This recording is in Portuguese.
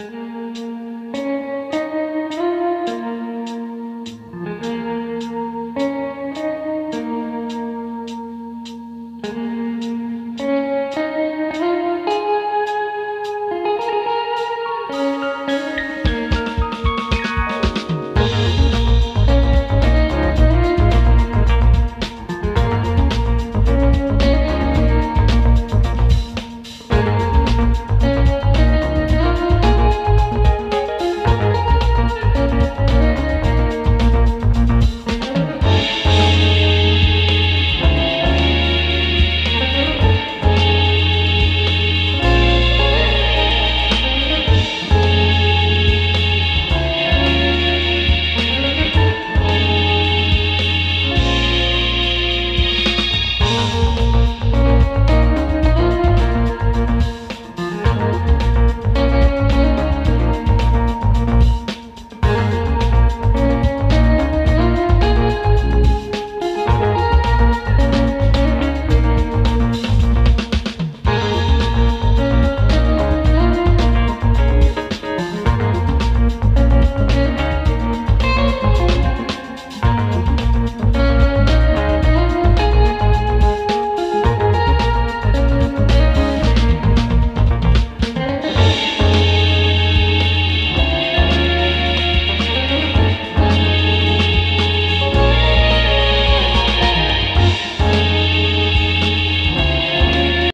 Música